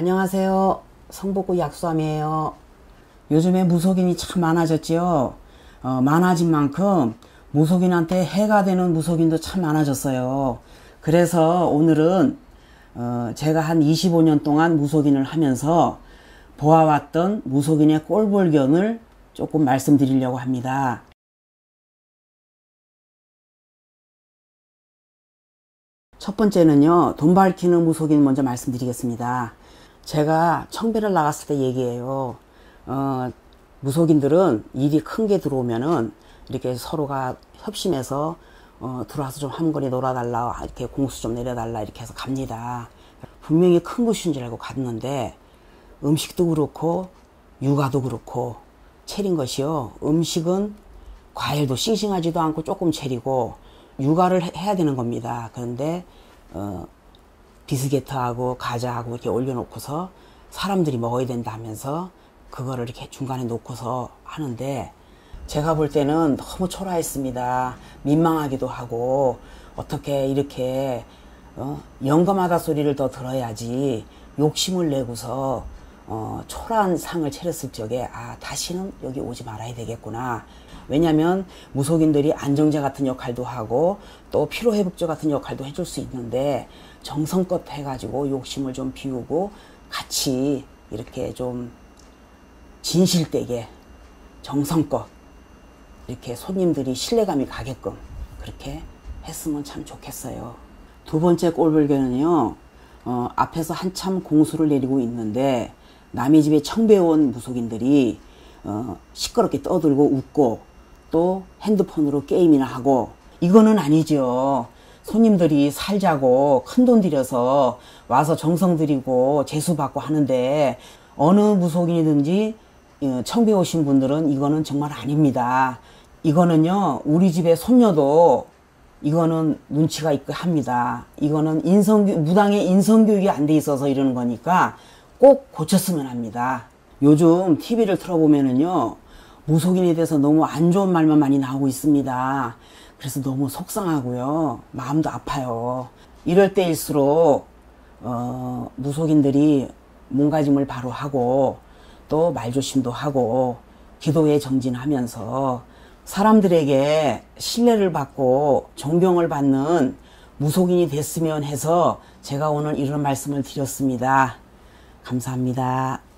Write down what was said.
안녕하세요. 성북구 약수함이에요. 요즘에 무속인이 참 많아졌지요. 어, 많아진 만큼 무속인한테 해가 되는 무속인도 참 많아졌어요. 그래서 오늘은 어, 제가 한 25년 동안 무속인을 하면서 보아왔던 무속인의 꼴불견을 조금 말씀드리려고 합니다. 첫 번째는요, 돈 밝히는 무속인 먼저 말씀드리겠습니다. 제가 청배를 나갔을 때 얘기해요. 어, 무속인들은 일이 큰 게 들어오면은 이렇게 서로가 협심해서 어, 들어와서 좀 한거리 놀아달라, 이렇게 공수 좀 내려달라, 이렇게 해서 갑니다. 분명히 큰 곳인 줄 알고 갔는데 음식도 그렇고 육아도 그렇고 차린 것이요. 음식은 과일도 싱싱하지도 않고 조금 차리고 육아를 해야 되는 겁니다. 그런데 어, 비스게트하고 과자하고 이렇게 올려놓고서 사람들이 먹어야 된다 하면서 그거를 이렇게 중간에 놓고서 하는데 제가 볼 때는 너무 초라했습니다. 민망하기도 하고 어떻게 이렇게 어, 영감하다 소리를 더 들어야지 욕심을 내고서 어, 초라한 상을 차렸을 적에 아 다시는 여기 오지 말아야 되겠구나 왜냐하면 무속인들이 안정제 같은 역할도 하고 또 피로회복제 같은 역할도 해줄 수 있는데 정성껏 해가지고 욕심을 좀 비우고 같이 이렇게 좀 진실되게 정성껏 이렇게 손님들이 신뢰감이 가게끔 그렇게 했으면 참 좋겠어요. 두 번째 꼴불견은요, 어, 앞에서 한참 공수를 내리고 있는데 남의 집에 청배온 무속인들이 어, 시끄럽게 떠들고 웃고 또 핸드폰으로 게임이나 하고 이거는 아니죠. 손님들이 살자고 큰 돈 들여서 와서 정성 들이고 재수 받고 하는데 어느 무속인이든지 어, 청배 오신 분들은 이거는 정말 아닙니다. 이거는요 우리 집에 손녀도 이거는 눈치가 있고 합니다. 이거는 인성교 무당의 인성교육이 안 돼 있어서 이러는 거니까 꼭 고쳤으면 합니다. 요즘 TV를 틀어보면은요 무속인에 대해서 너무 안 좋은 말만 많이 나오고 있습니다. 그래서 너무 속상하고요. 마음도 아파요. 이럴 때일수록 어, 무속인들이 몸가짐을 바로 하고 또 말조심도 하고 기도에 정진하면서 사람들에게 신뢰를 받고 존경을 받는 무속인이 됐으면 해서 제가 오늘 이런 말씀을 드렸습니다. 감사합니다.